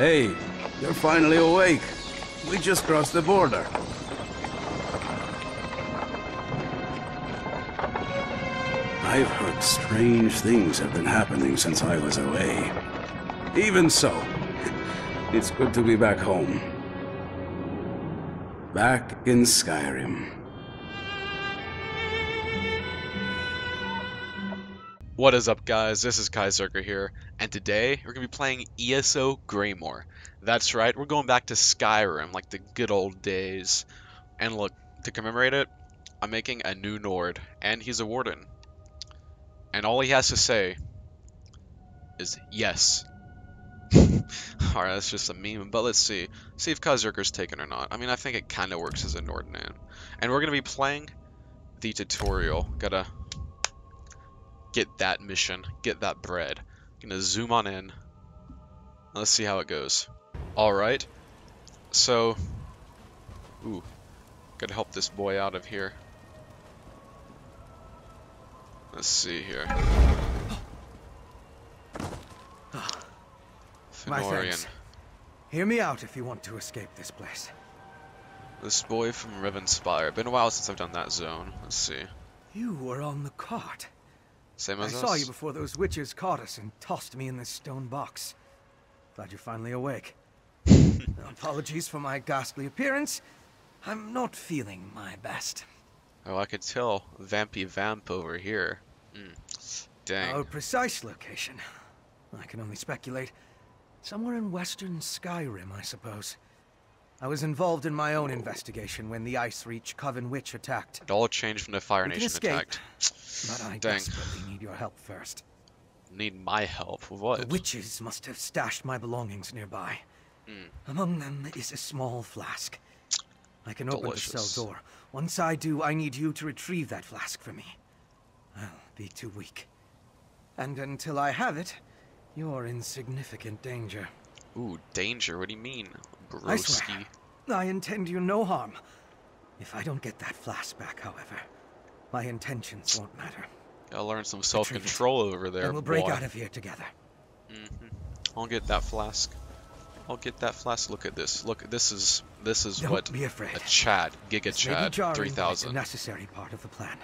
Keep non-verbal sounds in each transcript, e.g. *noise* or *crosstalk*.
Hey, you're finally awake. We just crossed the border. I've heard strange things have been happening since I was away. Even so, *laughs* it's good to be back home. Back in Skyrim. What is up guys, this is Kaiserker here, and today we're going to be playing ESO Greymoor. That's right, we're going back to Skyrim, like the good old days. And look, to commemorate it, I'm making a new Nord, and he's a Warden. And all he has to say is yes. *laughs* Alright, that's just a meme, but let's see. See if Kaiserker's taken or not. I mean, I think it kind of works as a Nord name. And we're going to be playing the tutorial. Gotta get that mission, get that bread. Gonna zoom on in. Let's see how it goes. Alright. So, ooh, gotta help this boy out of here. Let's see here. Fennorian. Hear me out if you want to escape this place. This boy from Rivenspire. Been a while since I've done that zone. Let's see. You were on the cart. Same I as saw you before those witches caught us and tossed me in this stone box. Glad you're finally awake. *laughs* Apologies for my ghastly appearance. I'm not feeling my best. Oh, I could tell. Vampy Vamp over here. Mm. Dang. Our precise location. I can only speculate. Somewhere in western Skyrim, I suppose. I was involved in my own investigation when the Ice Reach Coven Witch attacked. It all changed when the Fire Nation escape, attacked. But I *laughs* Dang. desperately need your help first. Need my help. What? The witches must have stashed my belongings nearby. Mm. Among them is a small flask. I can open the cell door. Once I do, I need you to retrieve that flask for me. I'll be too weak. And until I have it, you're in significant danger. Ooh, danger. What do you mean, I swear. broski? I intend you no harm. If I don't get that flask back, however, my intentions won't matter. Gotta learn some self-control over there, and we'll break boy. out of here together. hmm I'll get that flask. I'll get that flask. Look at this. Look, this is this is Don't what be afraid. a Chad, Giga This Chad, three but it's a thousand. necessary part of the plan.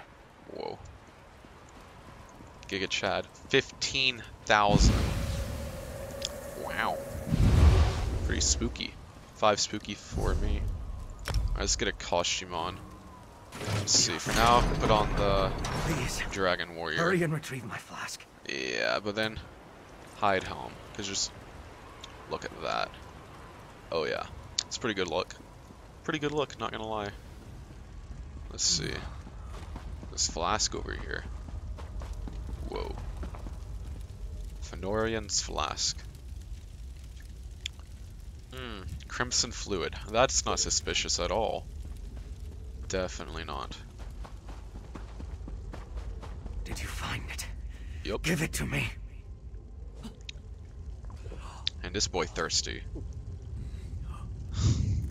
Whoa. Giga Chad, fifteen thousand. Wow. Pretty spooky. Five spooky for me. Let's get a costume on. Let's see. For now, put on the Please, Dragon Warrior. hurry and retrieve my flask. Yeah, but then hide helm. Cause just look at that. Oh yeah, it's a pretty good look. Pretty good look, not gonna lie. Let's see. This flask over here. Whoa. Fennorian's flask. Hmm, crimson fluid. That's not suspicious at all. Definitely not. Did you find it? Yup. Give it to me. And this boy thirsty.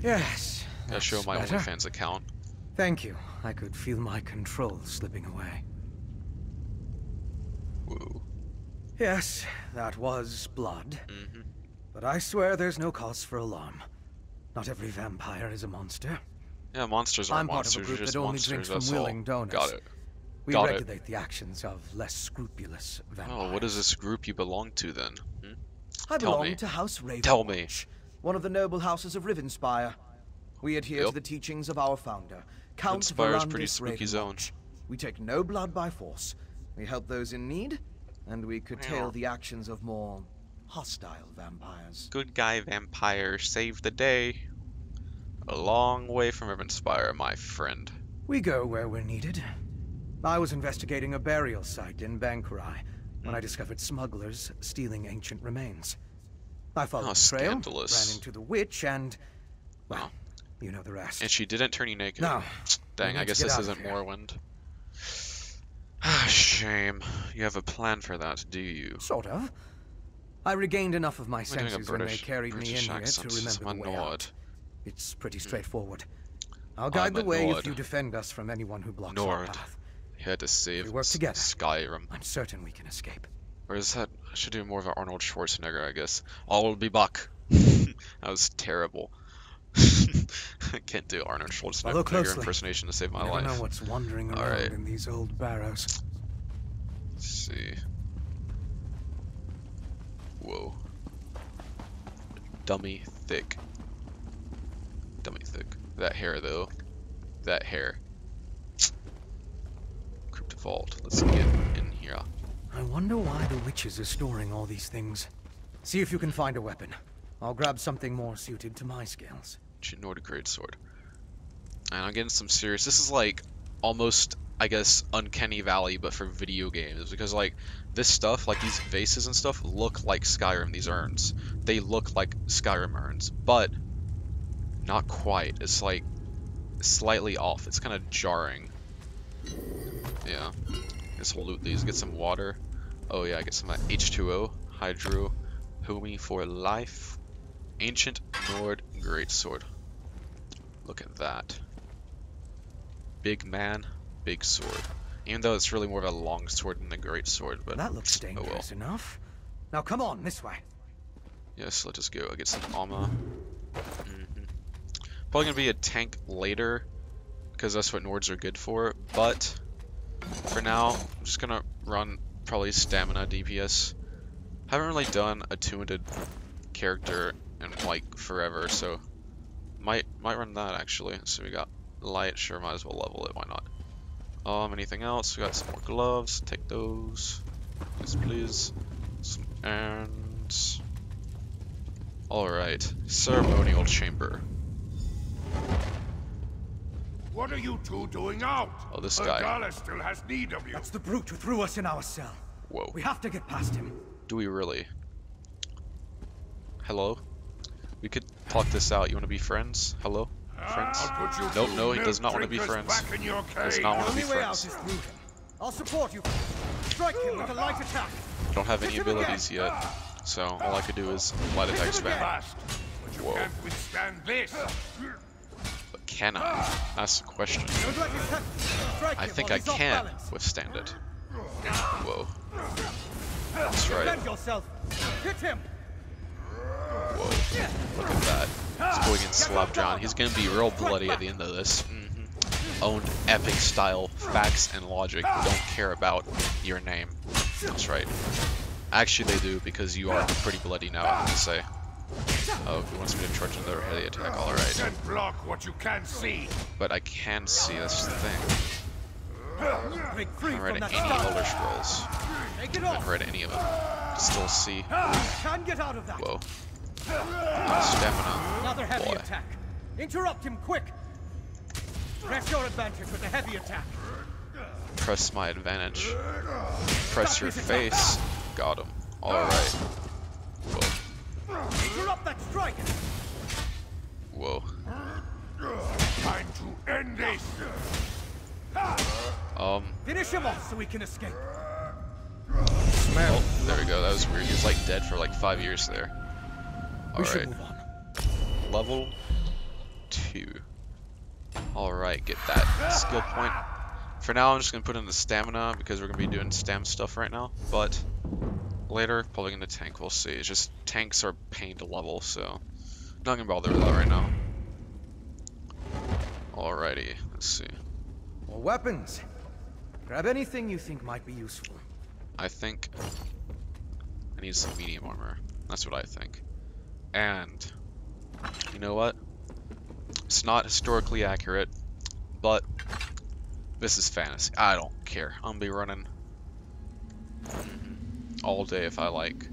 Yes. That's show my better. OnlyFans account. Thank you. I could feel my control slipping away. Yes, that was blood. hmm But I swear there's no cause for alarm. Not every vampire is a monster. Yeah, monsters are I'm part of a monsters. group just that only monsters. drinks from willing all. donors. Got it. We Got it. regulate the actions of less scrupulous vampires. Oh, what is this group you belong to then? Hmm? I Tell belong me. to House Ravenwatch, Tell me. one of the noble houses of Rivenspire. We adhere Yep. to the teachings of our founder, Count Rivenspire's Verandis pretty spooky zone. Ravenwatch. We take no blood by force. We help those in need, and we curtail Meow. the actions of more hostile vampires. Good guy vampire save the day. A long way from Rivenspire, my friend. We go where we're needed. I was investigating a burial site in Bangkorai when Hmm. I discovered smugglers stealing ancient remains. I followed How the trail, scandalous. ran into the witch, and well, Oh. you know the rest. And she didn't turn you naked. Now, Dang, I guess this isn't here. Morrowind. Shame. You have a plan for that, do you? Sort of. I regained enough of my senses when they British, carried me British in here to remember the way out. It's pretty hmm. straightforward. I'll guide the way Nord. if you defend us from anyone who blocks our Nord. path. You had to save We work together. Skyrim. I'm certain we can escape. Or is that? I should do more of an Arnold Schwarzenegger, I guess. All will be back. *laughs* that was terrible. *laughs* I can't do Arnold Schwarzenegger impersonation to save my life. know what's wandering around Alright. in these old barrows. Let's see. Whoa. Dummy thick. That hair though. That hair. Crypt Vault. Let's get in here. I wonder why the witches are storing all these things. See if you can find a weapon. I'll grab something more suited to my skills. Nordic Great Sword. And I'm getting some serious. This is like almost, I guess, Uncanny Valley, but for video games. Because like this stuff, like these vases and stuff, look like Skyrim. These urns, they look like Skyrim urns, but not quite. It's like slightly off. It's kind of jarring. Yeah. Guess we'll loot these. Get some water. Oh yeah, I get some of H2O, Hydro, Humi for life. Ancient Nord Greatsword. Look at that. Big man, big sword. Even though it's really more of a long sword than a great sword, but That looks oh well. dangerous enough. Now come on, this way. Yes, let us go. I get some armor. hmm Probably gonna be a tank later, because that's what Nords are good for. But for now, I'm just gonna run probably stamina DPS. Haven't really done a tuned character in like forever, so might might run that actually. So we got light, sure, might as well level it. Why not? Um, anything else? We got some more gloves. Take those, please, please. Some errands. Alright, ceremonial chamber. What are you two doing out? Oh, this guy. Urgala still has need of you. That's the brute who threw us in our cell. Whoa. We have to get past him. Do we really? Hello? We could talk this out. You want to be friends? Hello? Friends? I'll put you Nope, no, he does not wanna be friends. Back in your Does not wanna be only way out friends. is through him. I'll support you. Strike him with a light attack. Don't have any Hit him again. abilities yet, so all I could do is light attack Hit him again. spam. Fast, but you Whoa. Can I? That's the question. I think I can withstand it. Whoa. That's right. Whoa. Look at that. Let's go against Slav John. He's gonna be real bloody at the end of this. hmm Owned epic style, facts and logic. Don't care about your name. That's right. Actually, they do because you are pretty bloody now. I have to say. Oh, he wants me to charge another heavy attack. All right, Then block what you can't see. but I can see. That's the thing. Break free I from read any. Elder Scrolls. I haven't read any of them. Still see. Ah, can get out of that. Whoa. Stamina. Another heavy Boy. attack. Interrupt him quick. Press your advantage with a heavy attack. Press my advantage. Press your face. Got him. Alright. Whoa. Interrupt that strike. Whoa. Time to end this. Um, Finish him off so we can escape. oh, there we go. That was weird. He was like dead for like five years there. We should Alright. move on. Level two. Alright, get that skill point. For now, I'm just gonna put in the stamina because we're gonna be doing stam stuff right now. But later, probably gonna tank. We'll see. It's just tanks are pain to level, so not gonna bother with that right now. Alrighty, let's see. More weapons. Grab anything you think might be useful. I think I need some medium armor. That's what I think. And you know what? It's not historically accurate, but this is fantasy. I don't care. I'm gonna be running all day if I like.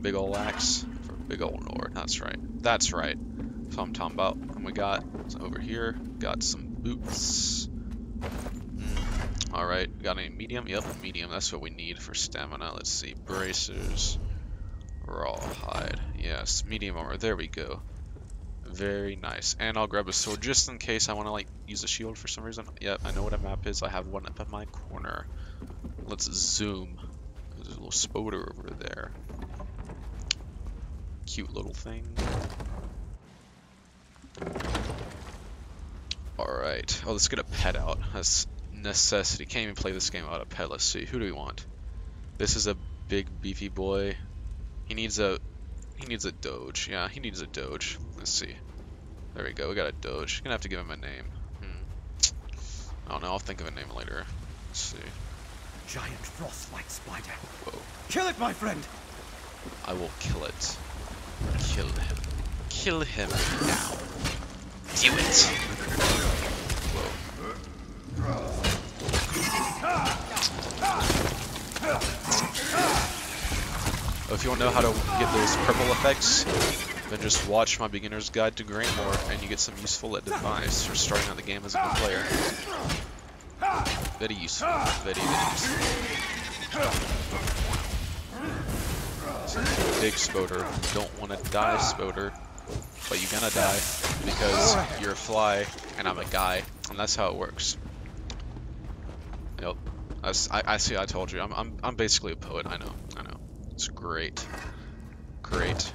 Big ol' axe for big ol' Nord. That's right. That's right. That's what I'm talking about. And we got over here, got some boots. Mm, Alright, got any medium? Yep, medium. That's what we need for stamina. Let's see. Bracers. Rawhide. Yes, medium armor. There we go. Very nice. And I'll grab a sword just in case I want to like use a shield for some reason. Yep, I know what a map is. I have one up in my corner. Let's zoom. Spoder over there. Cute little thing. Alright. Oh, let's get a pet out. That's necessity. Can't even play this game without a pet. Let's see. Who do we want? This is a big beefy boy. He needs a He needs a doge. Yeah, he needs a doge. Let's see. There we go. We got a doge. Gonna have to give him a name. Hmm. I don't know. I'll think of a name later. Let's see. Giant frostbite spider. Whoa. Kill it, my friend! I will kill it. Kill him. Kill him now. Do it. Whoa. If you want to know how to get those purple effects, then just watch my beginner's guide to Greymoor and you get some useful advice for starting out the game as a new player. Very useful. Very, very useful. Big Spoder. Don't want to die, Spoder. But you're gonna die because you're a fly and I'm a guy. And that's how it works. Yep. I, I see, I told you. I'm, I'm, I'm basically a poet. I know. I know. It's great. Great.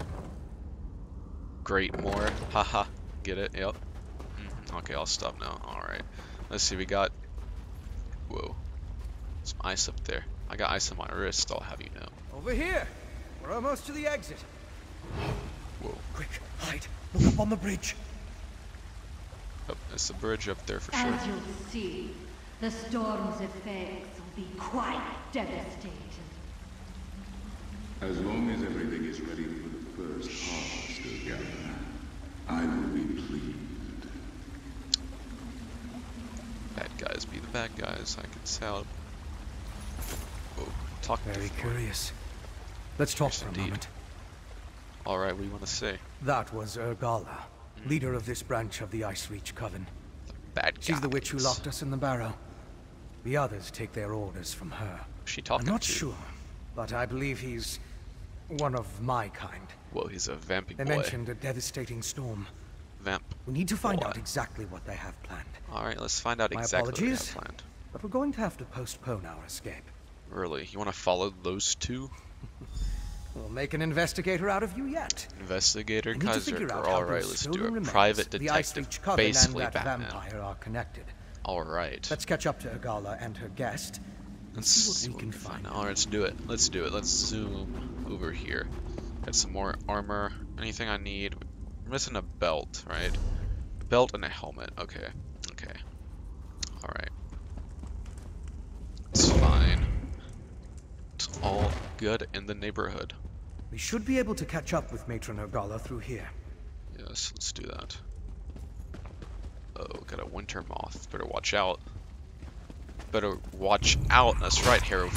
Great more. Haha. Get it? Yep. Mhm. Okay, I'll stop now. Alright. Let's see, we got... Whoa. Some ice up there. I got ice on my wrist, I'll have you know. Over here! We're almost to the exit. Whoa. Quick, hide. Look up on the bridge. Oh, there's a bridge up there for sure. As you'll see, the storm's effects will be quite devastating. As long as everything is ready for the first harvest of Gaia, I will be pleased. Bad guys be the bad guys, I can tell. Whoa. Oh, talk to Very curious. Let's talk Yes, for a moment. Alright, what do you want to say? That was Urgala, hmm. leader of this branch of the Ice Reach Coven. Bad guys. She's the witch who locked us in the barrow. The others take their orders from her. She I'm not to? sure, but I believe he's one of my kind. Well, he's a vampy They boy. mentioned a devastating storm. Vamp. We need to find out exactly what they have planned. Alright, let's find out My exactly what they have planned. But we're going to have to postpone our escape. Really? You want to follow those two? *laughs* We'll make an investigator out of you yet. Investigator I need to figure Kaiser. Alright, let's do it. Private detective. Coven Basically and that Batman. vampire are connected. Alright. Let's catch up to Urgala and her guest. Let's see what we can find. Alright, let's do it. Let's do it. Let's zoom over here. Got some more armor. Anything I need. We're missing a belt, right? A belt and a helmet. Okay. Okay. Alright. It's fine. It's all good in the neighborhood. We should be able to catch up with Matron Urgala through here. Yes, let's do that. Oh, got a winter moth. Better watch out. Better watch out. That's right, Fiend.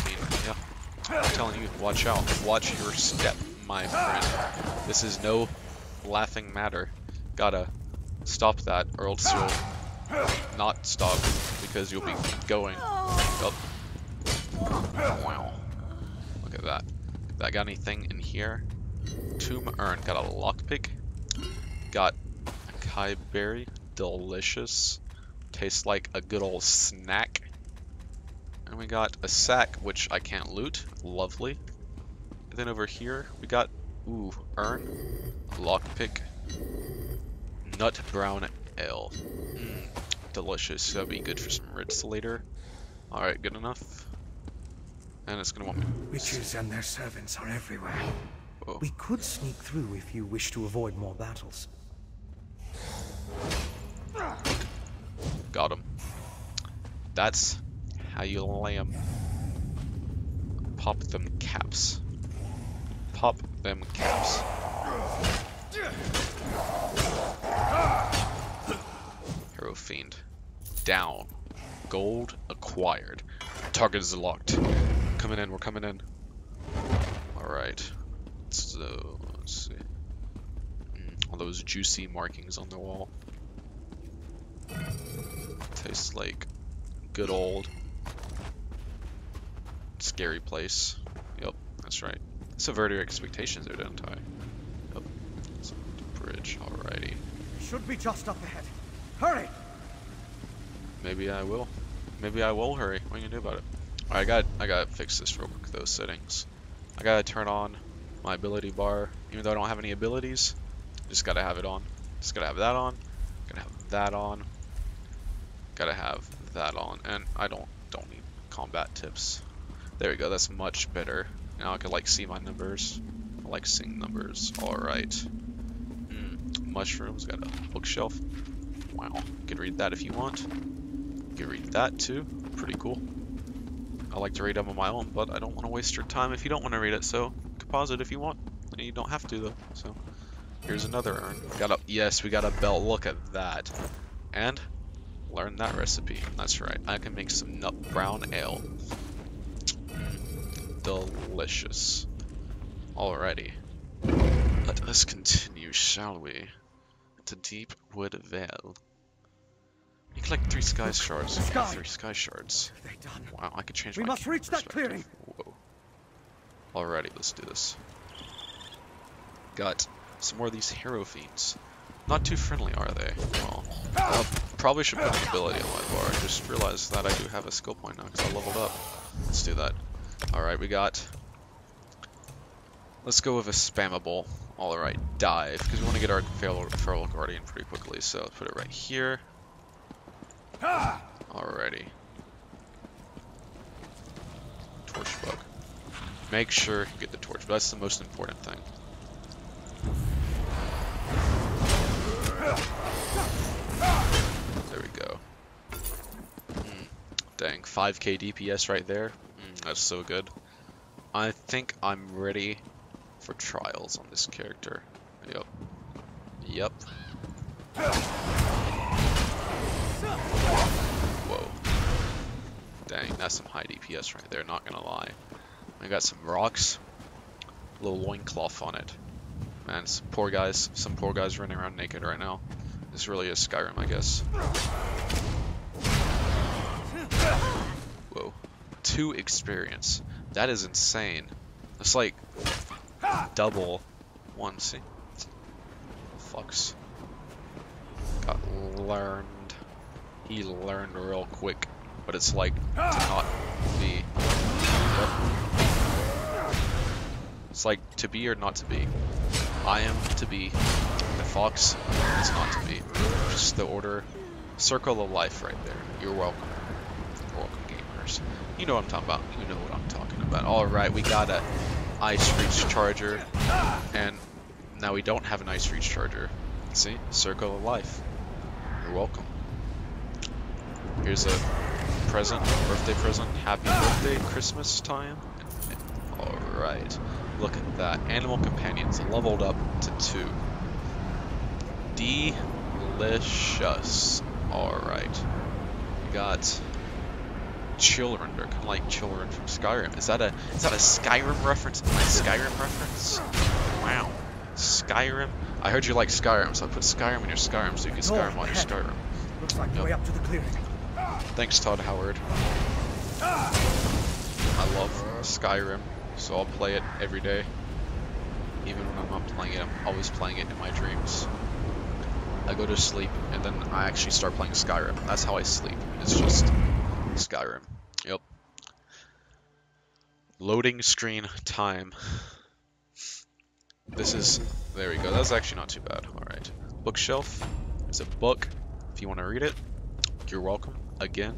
Yeah. I'm telling you, watch out. Watch your step, my friend. This is no laughing matter. Gotta stop that, or else you'll not stop because you'll be going up. Wow. Look at that. That got anything in here? Tomb urn. Got a lockpick. Got a kai berry. Delicious. Tastes like a good old snack. And we got a sack, which I can't loot. Lovely. And then over here, we got, ooh, urn, lockpick, nut brown ale. Mm, delicious. That'll be good for some Ritz later. Alright, good enough. And it's gonna want me. Witches and their servants are everywhere. Whoa. We could sneak through if you wish to avoid more battles. Got him. That's how you lay lay 'em. Pop them caps. Pop them caps. Hero Fiend. Down. Gold acquired. Target is locked. Coming in, we're coming in. Alright. So, let's see. Mm, all those juicy markings on the wall. Tastes like good old scary place. Yep, that's right. Subvert your expectations there, don't I? Yep. So, the bridge, alrighty. Should be just up ahead. Hurry! Maybe I will. Maybe I will hurry. What are you gonna do about it? Alright, I got I gotta fix this real quick, those settings. I gotta turn on my ability bar. Even though I don't have any abilities, just gotta have it on. Just gotta have that on. Gotta have that on. Gotta have that on. And I don't don't need combat tips. There we go, that's much better. Now I can like see my numbers I like seeing numbers. Alright. Mm, mushrooms, got a bookshelf. Wow, you can read that if you want. You can read that too. Pretty cool. I like to read them on my own, but I don't want to waste your time if you don't want to read it, so pause it if you want. And you don't have to though, so. Here's another urn. Got a, yes, we got a belt. look at that. And, learn that recipe. That's right, I can make some nut brown ale. Delicious. Alrighty. Let us continue, shall we? To Deep Wood Vale. You collect three sky shards. Sky. Three sky shards. Wow, I could change We my must reach that clearing. Whoa. Alrighty, let's do this. Got some more of these hero fiends. Not too friendly, are they? Well, probably should put an ability on my bar. I just realized that I do have a skill point now because I leveled up. Let's do that. Alright, we got... Let's go with a spammable. Alright, dive, because we want to get our feral, guardian pretty quickly, so let's put it right here. Alrighty. Torch bug. Make sure you get the torch, but that's the most important thing. There we go. Mm, dang, 5k DPS right there. That's so good. I think I'm ready for trials on this character. Yep. Yep. Whoa. Dang, that's some high DPS right there, not gonna lie. I got some rocks, little loincloth on it. Man, some poor guys, some poor guys running around naked right now. This really is Skyrim, I guess. Two experience. That is insane. That's like double one, see? Fucks. Got learned. He learned real quick. But it's like to not be. It's like to be or not to be. I am to be. The fox is not to be. Just the order. Circle of life right there. You're welcome. Gamers. You know what I'm talking about. You know what I'm talking about. Alright, we got a Ice Reach Charger. And now we don't have an Ice Reach Charger. See? Circle of life. You're welcome. Here's a present, birthday present. Happy birthday, Christmas time. Alright. Look at that. Animal companions leveled up to two. Delicious. Alright. We got children. They're kind of like children from Skyrim. Is that a is that a Skyrim reference? A Skyrim reference? Wow. Skyrim. I heard you like Skyrim, so I put Skyrim in your Skyrim so you can Skyrim while you're Skyrim. Looks like Yep. way up to the clearing. Thanks, Todd Howard. I love Skyrim, so I'll play it every day. Even when I'm not playing it, I'm always playing it in my dreams. I go to sleep, and then I actually start playing Skyrim. That's how I sleep. It's just Skyrim. Yep. Loading screen time. This is... There we go. That's actually not too bad. Alright. Bookshelf. There's a book. If you want to read it, you're welcome. Again.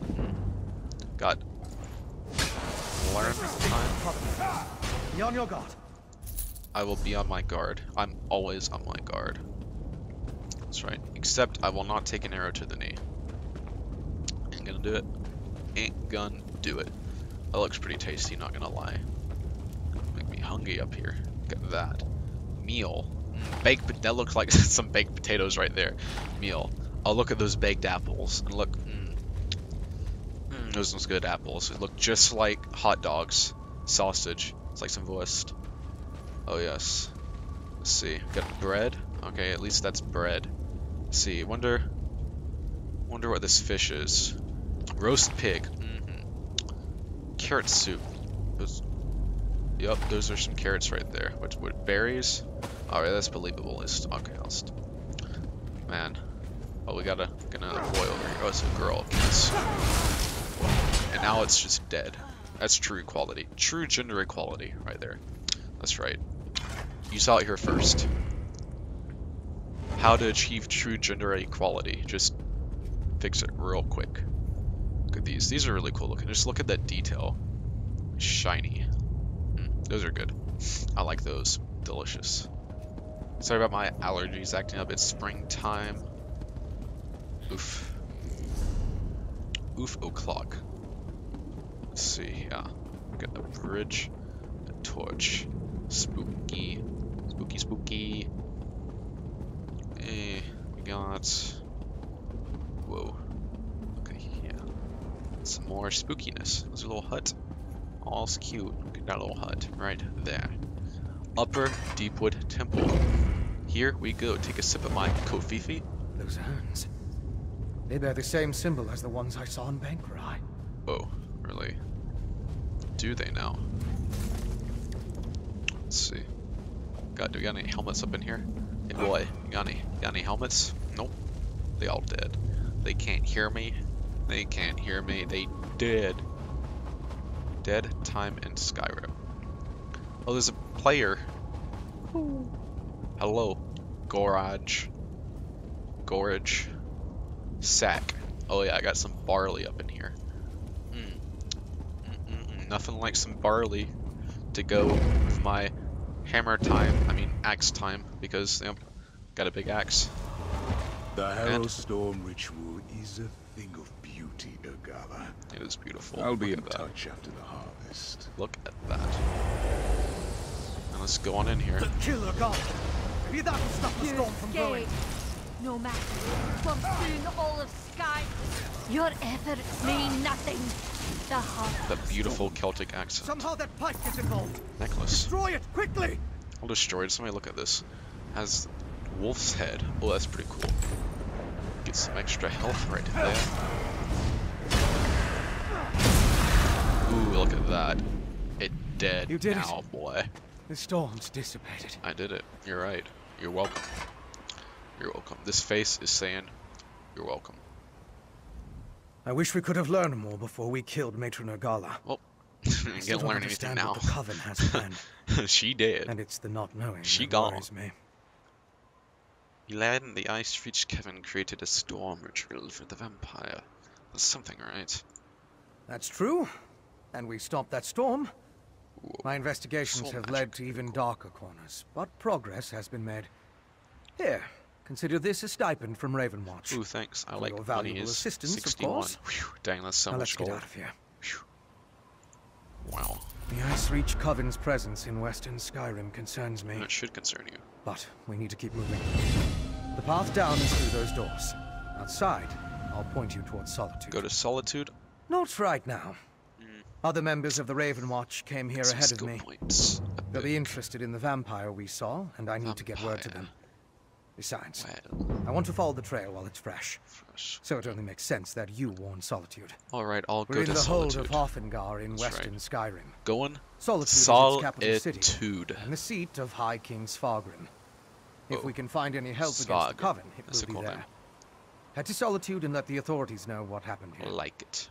Got... Learn time. Be on your guard. I will be on my guard. I'm always on my guard. That's right. Except I will not take an arrow to the knee. Ain't gonna do it. Ain't gonna do it. That looks pretty tasty, not gonna lie. Make me hungry up here. Look at that. Meal. Mm, baked, that looks like *laughs* some baked potatoes right there. Meal. Oh, look at those baked apples. And look, mm, mm, those ones good apples. It look just like hot dogs. Sausage. It's like some wurst. Oh yes. Let's see. Got bread. Okay, at least that's bread. Let's see. Wonder. Wonder what this fish is. Roast pig. hmm Carrot soup. Those. Yep, those are some carrots right there. Which what berries? Alright, that's believable. It's okay. I'll Man. Oh, we gotta get another boy over here. Oh, it's a girl. Yes. And now it's just dead. That's true equality. True gender equality right there. That's right. You saw it here first. How to achieve true gender equality. Just fix it real quick. Look at these. These are really cool looking. Just look at that detail. Shiny. Mm, those are good. I like those. delicious. Sorry about my allergies acting up. It's springtime. Oof. Oof o'clock. Let's see, yeah. We got the bridge, the torch, spooky, spooky, spooky. Eh, we got. Whoa. Some more spookiness. There's a little hut. All's cute. Look at that little hut right there. Upper Deepwood Temple. Here we go. Take a sip of my Kofifi. Those urns. They bear the same symbol as the ones I saw in Bangkorai. Oh, really? Do they now? Let's see. God, do we got any helmets up in here? Hey boy, you got any, got any helmets? Nope. They all dead. They can't hear me. They can't hear me. They dead. Dead time in Skyrim. Oh, there's a player. Hello. Gorage. Gorage. Sack. Oh yeah, I got some barley up in here. Mm. Mm-mm-mm. Nothing like some barley to go with my hammer time. I mean axe time because yep, got a big axe. The Harrow Storm ritual is a thing beauty, Urgala. It is beautiful. I'll be Look in touch after the harvest. Look at that. Now let's go on in here. The killer god! Maybe that will stop the You storm from blowing. escaped. No matter. For soon all of Sky. Your efforts mean nothing. The heart. That beautiful Celtic accent. Somehow that pipe gets involved. Necklace. Destroy it, quickly! I'll destroy it. Somebody look at this. Has wolf's head. Oh, that's pretty cool. Get some extra health right there. Ooh, look at that. It dead You did it. now, boy. The storm's dissipated. I did it. You're right. You're welcome. You're welcome. This face is saying, you're welcome. I wish we could have learned more before we killed Matron Urgala. Well, *laughs* I you can't learn anything now. the Coven has planned, *laughs* she did. and it's the not knowing She that gone. worries me. And the Ice Reach Coven created a storm ritual for the vampire. That's something, right? That's true, and we stopped that storm. My investigations have led to even darker corners, but progress has been made. Here, consider this a stipend from Ravenwatch. Ooh, thanks. I For like your valuable assistance, of course. Whew, dang, that's so now much let's get out of here. Whew. Wow. The Ice Reach Coven's presence in Western Skyrim concerns me, That should concern you. but we need to keep moving. The path down is through those doors. Outside, I'll point you towards Solitude. Go to Solitude. Not right now. Other members of the Ravenwatch came here ahead of me. Points. They'll be interested in the vampire we saw, and I need to get word to them. Besides, Well, I want to follow the trail while it's fresh, fresh. so it only makes sense that you warn Solitude. All right, I'll We're go in to the Solitude. hold of Haafingar in That's western right. Skyrim. Going Solitude is capital city, Solitude. and the seat of High King Svargrim. If Oh. we can find any help against the Coven, it That's will be cool there. name. Head to Solitude and let the authorities know what happened I here. like it.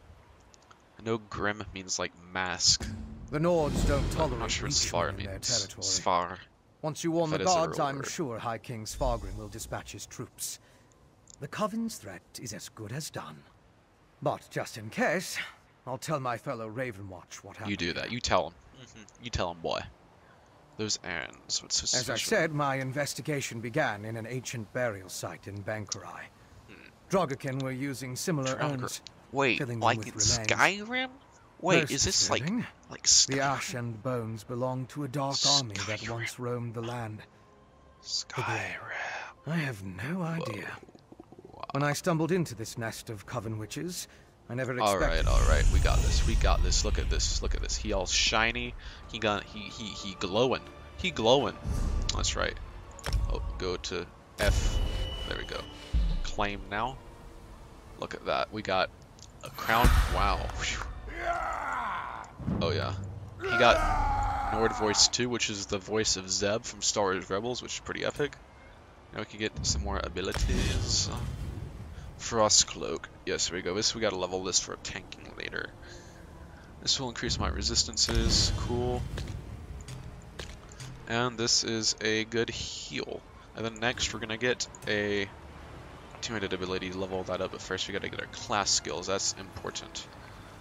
Know Grim means like mask. The Nords don't tolerate I'm not sure what Svar means. territory. Svar. Once you warn the that is a guards, I'm sure High King Svargrim will dispatch his troops. The Coven's threat is as good as done. But just in case, I'll tell my fellow Ravenwatch what happened. You do that. You tell him. Mm-hmm. You tell him, boy. Those errands. What's so As I said, my investigation began in an ancient burial site in Bangkorai. Hmm. Drogakin were using similar urns. Wait, like in. Skyrim? Wait, Most is this like like The ash and bones belong to a dark army that once roamed the land. Skyrim. I have no idea. When I stumbled into this nest of coven witches, I never expected. right, all right, we got this. We got this. Look at this. Look at this. He all shiny. He got he he he glowing. He glowing. That's right. Oh, go to F. There we go. Claim now. Look at that. We got a crown. Wow. Oh yeah. He got Nord Voice 2, which is the voice of Zeb from Star Wars Rebels, which is pretty epic. Now we can get some more abilities. Frost Cloak. Yes, here we go. This we gotta level this for tanking later. This will increase my resistances. Cool. And this is a good heal. And then next we're gonna get a team-rated ability level that up, but first we gotta get our class skills. That's important.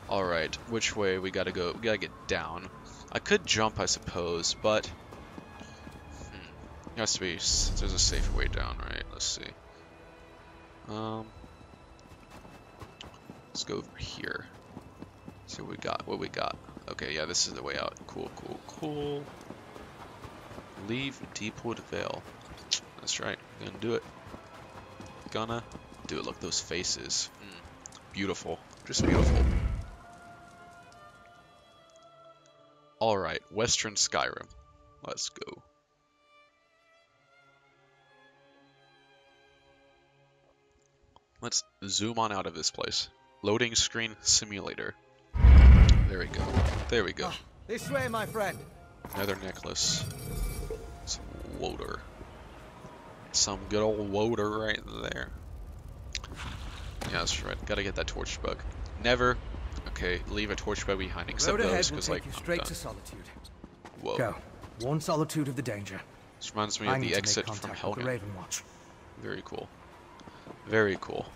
Alright, which way we gotta go? We gotta get down. I could jump, I suppose, but There has to be. There's a safer way down, right? Let's see. Um. Let's go over here. See what we got. What we got. Okay, yeah, this is the way out. Cool, cool, cool. Leave Deepwood Vale. That's right. Gonna do it. Gonna do it. Look, those faces. Mm, beautiful. Just beautiful. Alright, Western Skyrim. Let's go. Let's zoom on out of this place. Loading screen simulator. There we go. There we go. Ah, this way, my friend. Another necklace. Some loader. Some good old loader right there. Yeah, that's right. Gotta get that torch bug. Never. Okay, leave a torch bug behind except Road those, because like you I'm straight done. to solitude. Whoa. Go. Warn solitude of the danger. This reminds me I of the exit make from contact the Helgen. Ravenwatch. Very cool. Very cool.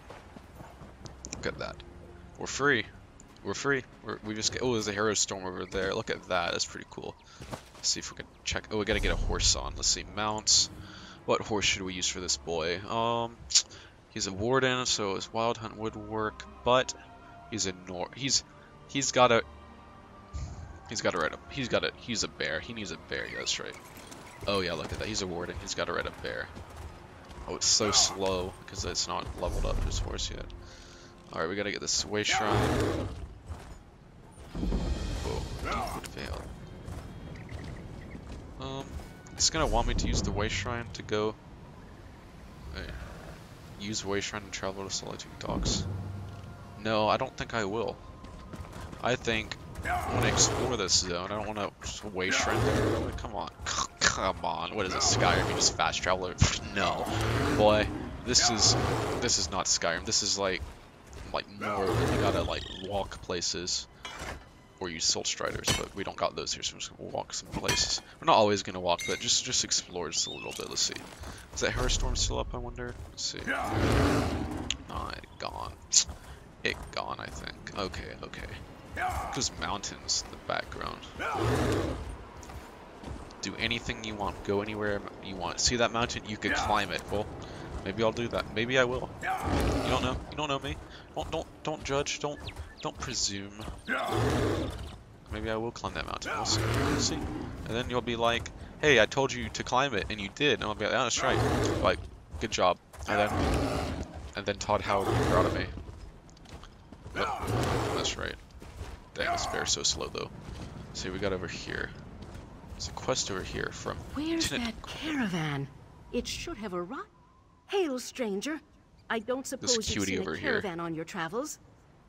Look at that. We're free. We're free. We're, we just get. Oh, there's a hero storm over there. Look at that. That's pretty cool. Let's see if we can check. Oh, we gotta get a horse on. Let's see. Mounts. What horse should we use for this boy? Um, he's a warden, so his wild hunt would work. But he's a nor. He's he's got a. He's got to ride a. He's got a. He's a bear. He needs a bear. Yeah, that's right. Oh yeah, look at that. He's a warden. He's got to ride a bear. Oh, it's so slow because it's not leveled up his horse yet. Alright, we gotta get this way shrine. Whoa. Um, it's gonna want me to use the way shrine to go. Hey, use way shrine to travel to Solitude Docks. No, I don't think I will. I think I want to explore this zone. I don't want to way shrine there. Come on, come on. What is it, Skyrim? You just fast travel? *laughs* No, boy. This is this is not Skyrim. This is like like more. You gotta like walk places or use Soul Striders, but we don't got those here, so I'm just gonna walk some places. We're not always gonna walk, but just just explore just a little bit. Let's see. Is that Storm still up? I wonder. Let's see. No, it gone. It gone. I think. Okay. Okay. Because mountains in the background. Do anything you want. Go anywhere you want. See that mountain? You can climb it. Well, maybe I'll do that. Maybe I will. You don't know. You don't know me. Don't don't don't judge. Don't don't presume. Maybe I will climb that mountain. We'll see. We'll see. And then you'll be like, "Hey, I told you to climb it, and you did." And I'll be like, "Oh, that's right." Like, good job. And then and then Todd Howard will be proud of me. Yep. That's right. Dang, this bear's so slow though. See, we got over here. There's a quest over here from Where's Lieutenant that caravan? It should have arrived. Hail, stranger. I don't suppose you've seen a here. caravan on your travels.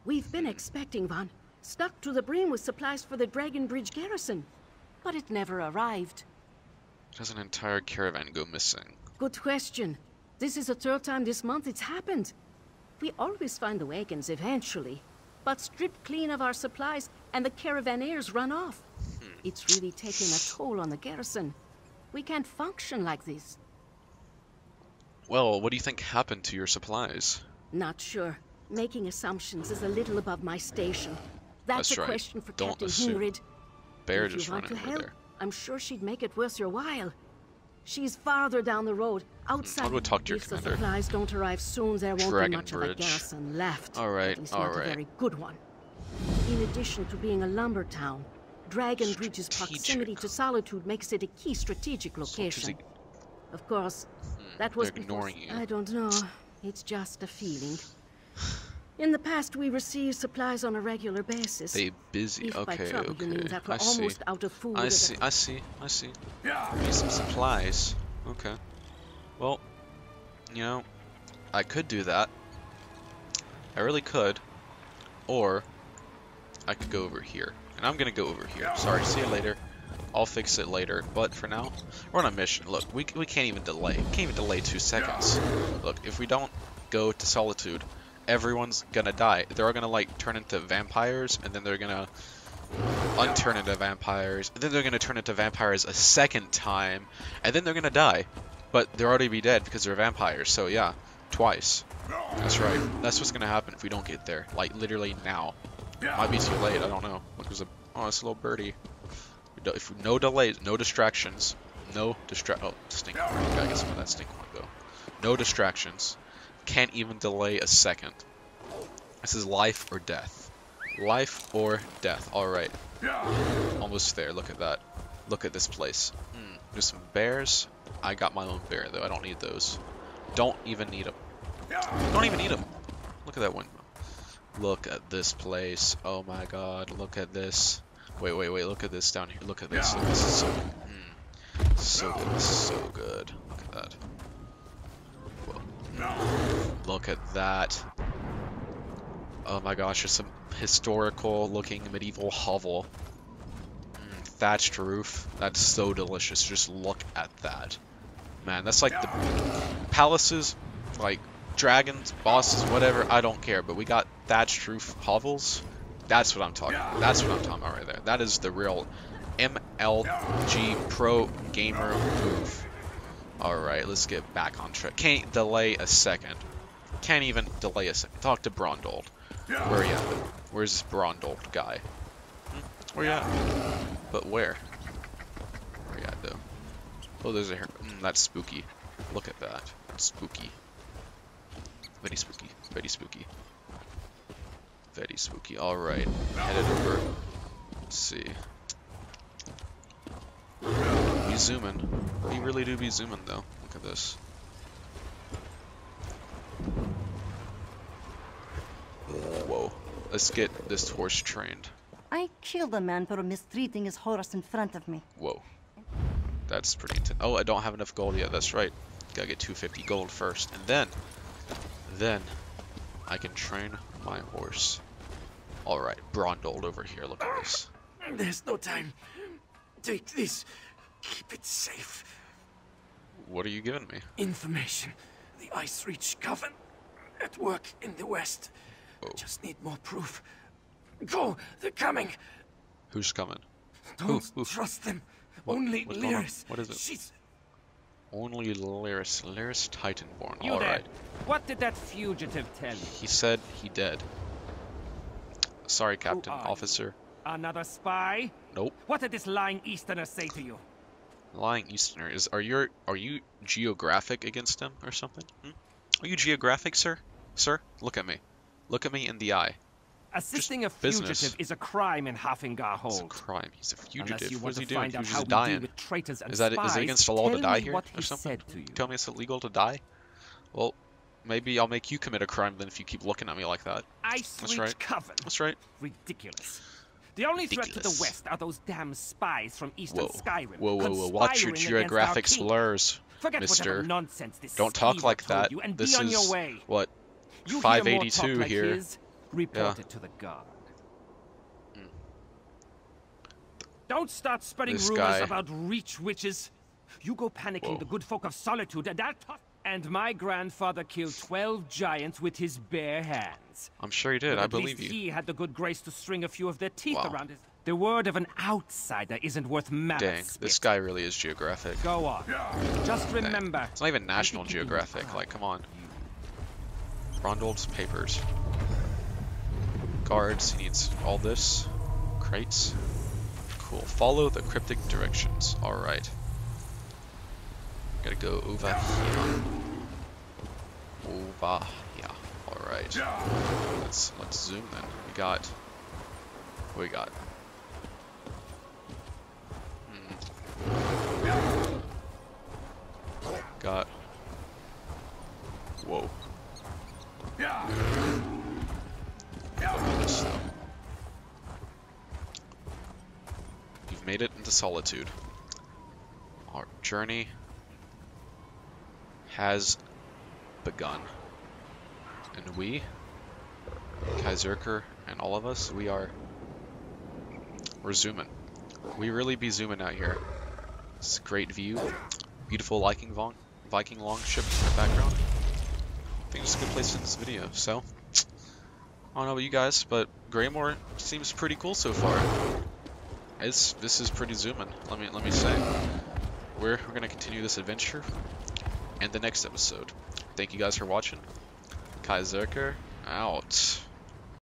We've been expecting one, stuck to the brim with supplies for the Dragon Bridge garrison. But it never arrived. Does an entire caravan go missing? Good question. This is the third time this month it's happened. We always find the wagons eventually, but stripped clean of our supplies and the caravaneers run off. Hmm. It's really taking a toll on the garrison. We can't function like this. Well, what do you think happened to your supplies? Not sure. Making assumptions is a little above my station. That's, That's a right. question for Don't Captain assume. Hingrid. Bear just running to help, there. I'm sure she'd make it worth your while. She's farther down the road, outside. I'll go talk to your if the supplies don't arrive soon, there won't Dragon be much Bridge. of a garrison left. All right, all not right. a very good one. In addition to being a lumber town, Dragon Bridge's proximity to Solitude makes it a key strategic location. Strategic- Of course, hmm, that they're was before- you. I don't know. It's just a feeling. In the past, we received supplies on a regular basis. They busy. If Okay, trouble okay. you mean that I see. out of food. I at a- see. I see. I see. Need some supplies. Okay. Well, you know, I could do that. I really could. Or I could go over here. And I'm gonna go over here. Sorry, see you later. I'll fix it later. But for now, we're on a mission. Look, we, we can't even delay. Can't even delay two seconds. Look, if we don't go to Solitude, everyone's gonna die. They're all gonna like turn into vampires, and then they're gonna unturn into vampires, and then they're gonna turn into vampires a second time, and then they're gonna die. But they're already be dead because they're vampires. So yeah, twice. That's right. That's what's gonna happen if we don't get there. Like literally now. Might be too late. I don't know. Look, there's a oh, it's a little birdie. If no delays, no distractions, No distract. Oh, stink. Gotta get some of that stink one go. No distractions. Can't even delay a second. This is life or death. Life or death. Alright. Almost there. Look at that. Look at this place. Hmm. There's some bears. I got my own bear, though. I don't need those. Don't even need them. Don't even need them. Look at that window. Look at this place. Oh my god. Look at this. Wait, wait, wait. Look at this down here. Look at this. Look, this is so mm, So good. This is so good. Look at that. Whoa. Look at that. Oh my gosh, there's some historical looking medieval hovel. Mm, thatched roof. That's so delicious. Just look at that. Man, that's like the palaces, like dragons, bosses, whatever, I don't care. But we got thatched roof hovels. That's what I'm talking about. That's what I'm talking about right there. That is the real MLG Pro Gamer move. Alright, let's get back on track. Can't delay a second. Can't even delay a second. Talk to Brondold. Where are you at? Where's this Brondold guy? Hmm? Where are you at? But where? Where are you at though? Oh, there's a hair. Mm, that's spooky. Look at that. Spooky. Very spooky. Very spooky. Very spooky. Alright. Headed over. Let's see. Be zooming. We really do be zooming though. Look at this. Whoa. Let's get this horse trained. I killed a man for mistreating his horse in front of me. Whoa. That's pretty intense. Oh, I don't have enough gold yet. That's right. Gotta get 250 gold first. And then, then, I can train my horse. Alright, Brondold over here. Look at this. There's no time. Take this. Keep it safe. What are you giving me? Information. The Ice Reach Coven. At work in the west. Oh. Just need more proof. Go! They're coming! Who's coming? Don't Who? Who? trust them. What- Only what's going on? Lyris. What is it? She's Only Lyris. Lyris Titanborn. You there. Alright. What did that fugitive tell you? He said he dead. Sorry, Captain. are you? Officer. Another spy? Nope. What did this lying Easterner say to you? Lying Easterner. Is are you are you geographic against him or something? Hmm? Are you geographic, sir? Sir, look at me. Look at me in the eye. Assisting a business. fugitive is a crime in Haafingar It's a crime. He's a Unless fugitive. you What want is he doing? find He out was how just dying. with traitors and Is that is spies, it against the law to die here what or something? said to you. Tell me it's illegal to die? Well, maybe I'll make you commit a crime then if you keep looking at me like that. Ice That's right. Coven. That's right. Ridiculous. The only threat to the west are those damn spies from Eastern Whoa. Skyrim. Whoa, whoa, whoa. Watch your conspiring against our geographic slurs, Forget mister. nonsense this Don't talk like that. You and This be on is, your way. what, You hear more talk 582 like here. his, report Yeah. it to the guard. Hmm. Don't start spreading This rumors guy- about reach witches. You go panicking Whoa. the good folk of Solitude, and I'll toss. And my grandfather killed 12 giants with his bare hands. I'm sure he did. But I believe you. he had the good grace to string a few of their teeth Wow. around his. The word of an outsider isn't worth mammoth Dang, spit. this guy really is geographic. Go on. Just remember. It's not even National think you can Geographic. Like, come on. Brondold's papers. Guards, he needs all this. Crates. Cool. Follow the cryptic directions. Alright. Gotta go over here. Over here. Alright. Let's let's zoom then. We got we got. Hmm. Got Whoa. You've made it into solitude. Our journey has begun. And we, Kaiserker and all of us, we are we're zooming. We really be zooming out here. It's a great view. Beautiful Viking, Von Viking longship in the background. I think it's a good place to this video. So, I don't know about you guys, but Greymoor seems pretty cool so far. It's this is pretty zooming. Let me let me say. We're we're gonna continue this adventure in the next episode. Thank you guys for watching. Kaiserker out.